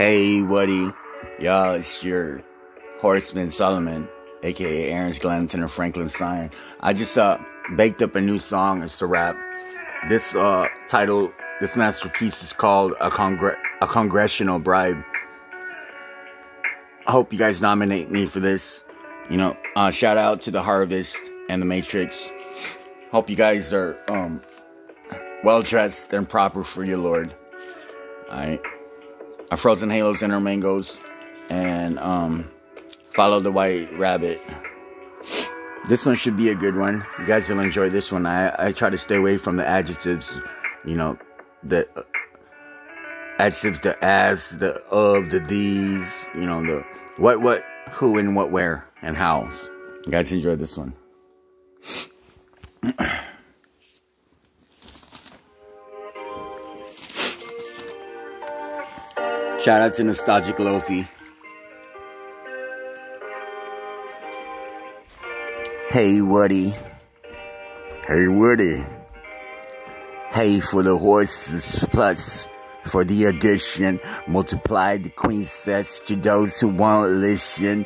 Hey, Woody. Y'all, it's your Horseman Solomon, aka Aaron's Glanton or Franklin Stein. I just uh baked up a new song. It's a rap. This uh title, this masterpiece is called a, Congre- a Congressional Bribe. I hope you guys nominate me for this. You know, uh, shout out to The Harvest and The Matrix. Hope you guys are um well dressed and proper for your Lord. Alright a frozen halos and our mangoes and um follow the white rabbit. This one should be a good one. You guys will enjoy this one. I i try to stay away from the adjectives you know the uh, adjectives the as the of the these you know the what what who and what where and hows. You guys enjoy this one Shout out to Nostalgic Lofi. Hey Woody. Hey Woody. Hey for the horses plus for the addition. Multiply the queen sets to those who won't listen.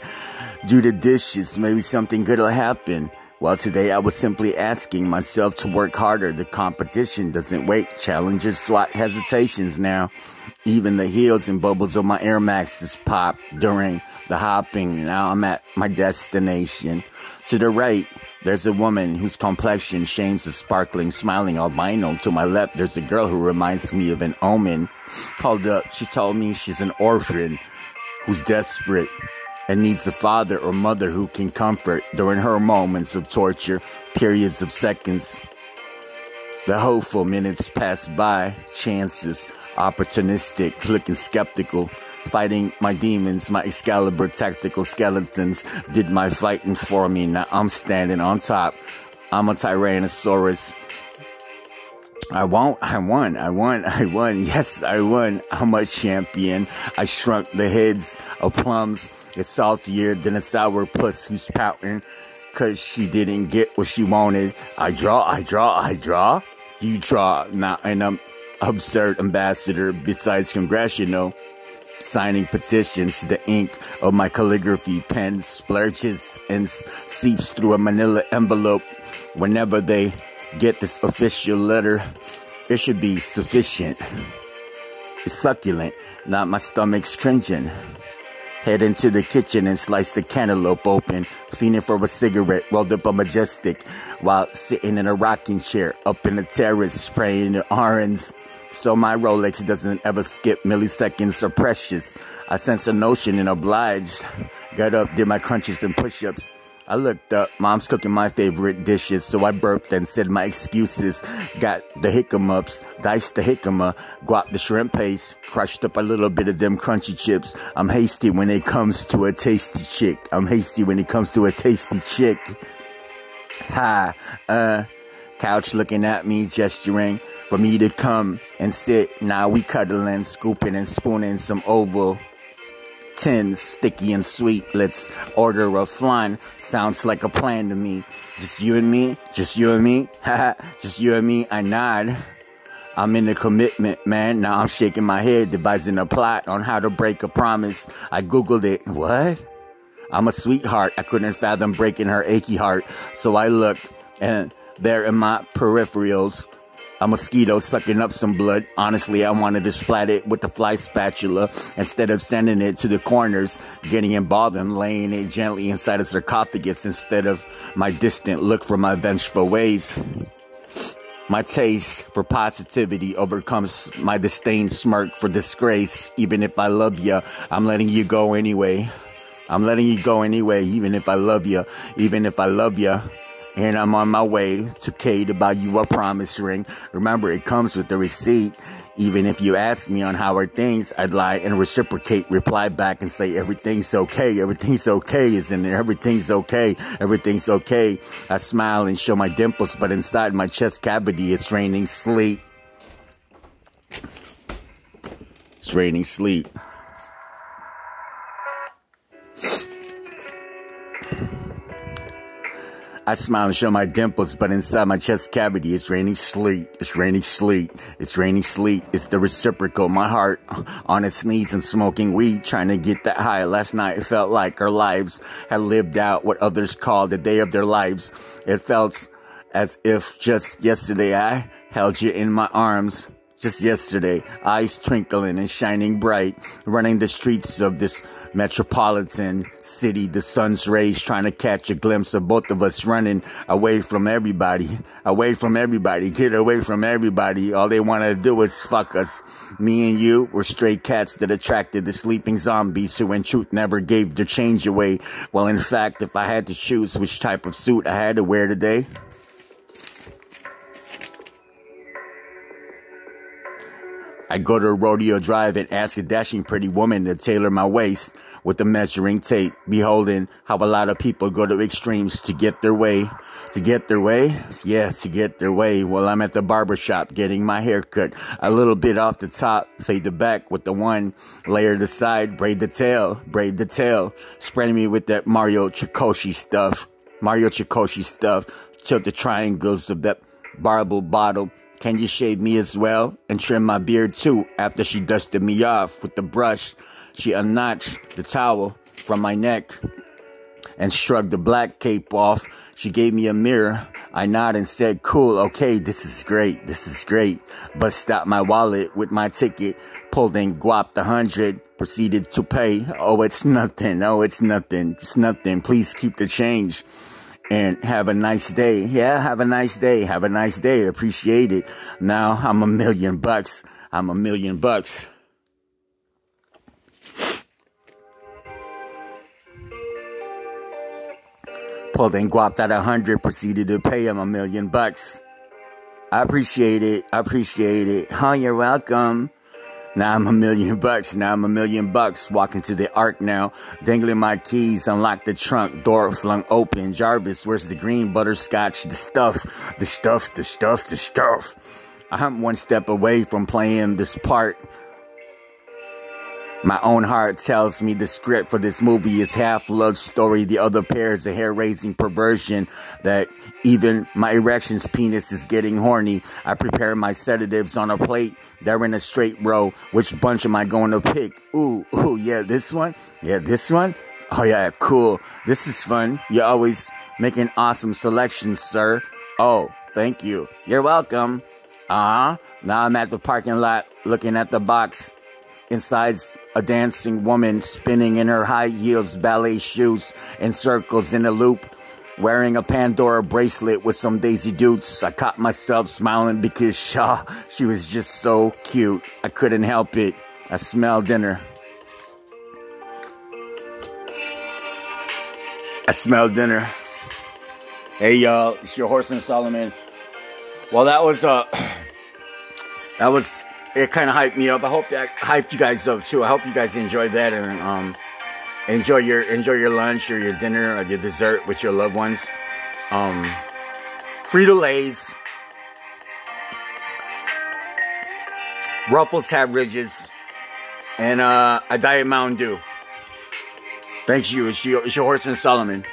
Do the dishes, maybe something good will happen. Well, today I was simply asking myself to work harder. The competition doesn't wait. Challenges swat hesitations now. Even the heels and bubbles of my Air Maxes pop during the hopping. Now I'm at my destination. To the right, there's a woman whose complexion shames the sparkling, smiling albino. To my left, there's a girl who reminds me of an omen. Called up, she told me she's an orphan who's desperate and needs a father or mother who can comfort during her moments of torture, periods of seconds. The hopeful minutes pass by, chances, opportunistic, looking skeptical, fighting my demons, my Excalibur tactical skeletons did my fighting for me. Now I'm standing on top. I'm a Tyrannosaurus. I won't. I won. I won. I won. Yes, I won. I'm a champion. I shrunk the heads of plums it's saltier than a sour puss who's pouting cause she didn't get what she wanted. I draw, I draw, I draw. You draw. not an I'm absurd ambassador besides congressional signing petitions the ink of my calligraphy pen splurges and seeps through a manila envelope whenever they get this official letter it should be sufficient it's succulent not my stomach stringent Head into the kitchen and slice the cantaloupe open, fiending for a cigarette, rolled up a majestic, while sitting in a rocking chair, up in the terrace, spraying the orange. So my Rolex doesn't ever skip milliseconds or precious. I sense a notion and obliged. Got up, did my crunches and push-ups. I looked up, mom's cooking my favorite dishes, so I burped and said my excuses. Got the hiccups, diced the jicama, guap the shrimp paste, crushed up a little bit of them crunchy chips. I'm hasty when it comes to a tasty chick. I'm hasty when it comes to a tasty chick. Ha, uh, couch looking at me, gesturing for me to come and sit. Now we cuddling, scooping and spooning some oval tins, sticky and sweet. Let's order a flan. Sounds like a plan to me. Just you and me? Just you and me? Just you and me? I nod. I'm in a commitment, man. Now I'm shaking my head, devising a plot on how to break a promise. I googled it. What? I'm a sweetheart. I couldn't fathom breaking her achy heart. So I looked, and there in my peripherals a mosquito sucking up some blood. Honestly, I wanted to splat it with the fly spatula instead of sending it to the corners, getting involved and laying it gently inside a sarcophagus instead of my distant look for my vengeful ways. My taste for positivity overcomes my disdain smirk for disgrace. Even if I love you, I'm letting you go anyway. I'm letting you go anyway, even if I love you. Even if I love you. And I'm on my way to Kate to buy you a promise ring. Remember, it comes with the receipt. Even if you ask me on how are things, I'd lie and reciprocate, reply back and say, everything's okay, everything's okay, isn't there? Everything's okay, everything's okay. I smile and show my dimples, but inside my chest cavity, it's raining sleet. It's raining sleet. I smile and show my dimples, but inside my chest cavity, it's raining sleet. It's raining sleet. It's raining sleet. It's the reciprocal. My heart on its knees and smoking weed, trying to get that high. Last night, it felt like our lives had lived out what others call the day of their lives. It felt as if just yesterday I held you in my arms. Just yesterday, eyes twinkling and shining bright, running the streets of this metropolitan city, the sun's rays trying to catch a glimpse of both of us running away from everybody, away from everybody, get away from everybody. All they want to do is fuck us. Me and you were stray cats that attracted the sleeping zombies who in truth never gave the change away. Well, in fact, if I had to choose which type of suit I had to wear today, I go to a Rodeo Drive and ask a dashing pretty woman to tailor my waist with a measuring tape, beholding how a lot of people go to extremes to get their way. To get their way? Yeah, to get their way. Well, I'm at the barber shop getting my hair cut. A little bit off the top, fade the back with the one, layer the side, braid the tail, braid the tail. Spray me with that Mario Chikoshi stuff. Mario Chikoshi stuff. Tilt the triangles of that barbell bottle. Can you shave me as well? And trim my beard too after she dusted me off with the brush. She unnotched the towel from my neck and shrugged the black cape off. She gave me a mirror. I nodded and said, cool, okay, this is great, this is great. Bust out my wallet with my ticket, pulled in guap the hundred, proceeded to pay. Oh, it's nothing, oh, it's nothing, it's nothing. Please keep the change and have a nice day. Yeah, have a nice day, have a nice day, appreciate it. Now I'm a million bucks, I'm a million bucks. Pulled in guap that a hundred, proceeded to pay him a million bucks. I appreciate it. I appreciate it. Huh, you're welcome. Now I'm a million bucks. Now I'm a million bucks. Walking to the ark now. Dangling my keys. Unlock the trunk. Door flung open. Jarvis, where's the green butterscotch? The stuff. The stuff. The stuff. The stuff. I'm one step away from playing this part. My own heart tells me the script for this movie is half love story, the other pair is a hair-raising perversion, that even my erection's penis is getting horny. I prepare my sedatives on a plate, they're in a straight row. Which bunch am I going to pick? Ooh, ooh, yeah, this one? Yeah, this one? Oh yeah, cool. This is fun. You're always making awesome selections, sir. Oh, thank you. You're welcome. Uh-huh. Now I'm at the parking lot looking at the box. Inside's a dancing woman spinning in her high heels ballet shoes in circles in a loop, wearing a Pandora bracelet with some Daisy Dukes. I caught myself smiling because Shaw, she was just so cute. I couldn't help it. I smelled dinner. I smelled dinner. Hey y'all, it's your horseman Solomon. Well, that was uh, that was it kind of hyped me up. I hope that hyped you guys up too. I hope you guys enjoyed that and um, enjoy your enjoy your lunch or your dinner or your dessert with your loved ones. Um, Frito Lay's, Ruffles have ridges, and uh, a Diet Mountain Dew. Thanks you. It's your, it's your horseman Solomon.